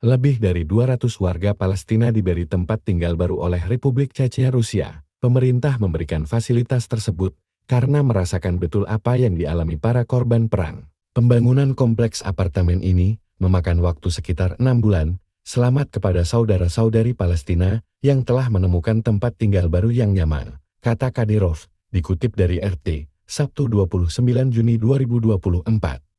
Lebih dari 200 warga Palestina diberi tempat tinggal baru oleh Republik Chechnya Rusia. Pemerintah memberikan fasilitas tersebut karena merasakan betul apa yang dialami para korban perang. Pembangunan kompleks apartemen ini memakan waktu sekitar enam bulan. Selamat kepada saudara-saudari Palestina yang telah menemukan tempat tinggal baru yang nyaman, kata Kadirov, dikutip dari RT, Sabtu 29 Juni 2024.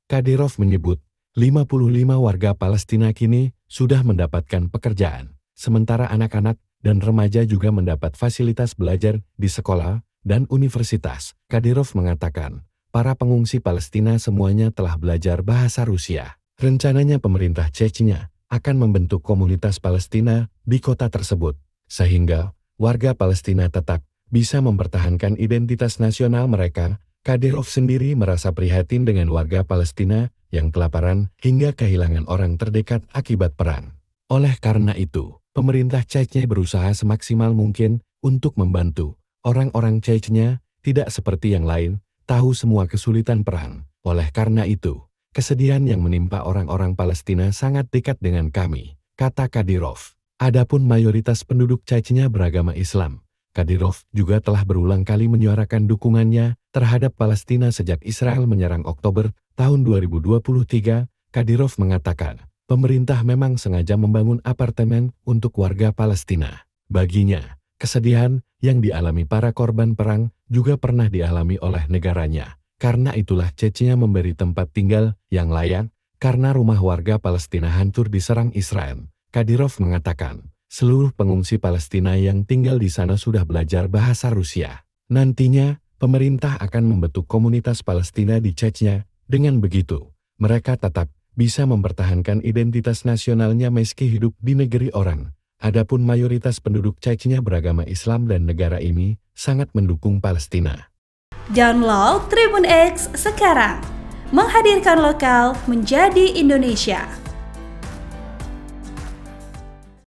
Kadirov menyebut, 55 warga Palestina kini sudah mendapatkan pekerjaan, sementara anak-anak dan remaja juga mendapat fasilitas belajar di sekolah dan universitas. Kadirov mengatakan, para pengungsi Palestina semuanya telah belajar bahasa Rusia. Rencananya pemerintah Chechnya akan membentuk komunitas Palestina di kota tersebut, sehingga warga Palestina tetap bisa mempertahankan identitas nasional mereka. Kadirov sendiri merasa prihatin dengan warga Palestina yang kelaparan hingga kehilangan orang terdekat akibat perang. Oleh karena itu, pemerintah Chechnya berusaha semaksimal mungkin untuk membantu orang-orang Chechnya tidak seperti yang lain, tahu semua kesulitan perang. Oleh karena itu, kesedihan yang menimpa orang-orang Palestina sangat dekat dengan kami, kata Kadirov. Adapun mayoritas penduduk Chechnya beragama Islam. Kadirov juga telah berulang kali menyuarakan dukungannya terhadap Palestina sejak Israel menyerang Oktober tahun 2023, Kadirov mengatakan, pemerintah memang sengaja membangun apartemen untuk warga Palestina. Baginya, kesedihan yang dialami para korban perang juga pernah dialami oleh negaranya. Karena itulah Chechnya memberi tempat tinggal yang layak karena rumah warga Palestina hancur diserang Israel. Kadirov mengatakan, seluruh pengungsi Palestina yang tinggal di sana sudah belajar bahasa Rusia. Nantinya, pemerintah akan membentuk komunitas Palestina di Chechnya dengan begitu, mereka tetap bisa mempertahankan identitas nasionalnya meski hidup di negeri orang. Adapun mayoritas penduduk Chechnya beragama Islam dan negara ini sangat mendukung Palestina. Download Tribun X sekarang, menghadirkan lokal menjadi Indonesia.